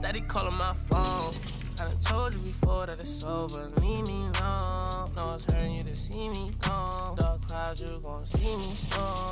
Steady calling my phone. I done told you before that it's over. Leave me alone. No, it's hurting you to see me gone. Dark clouds, you gon' see me storm.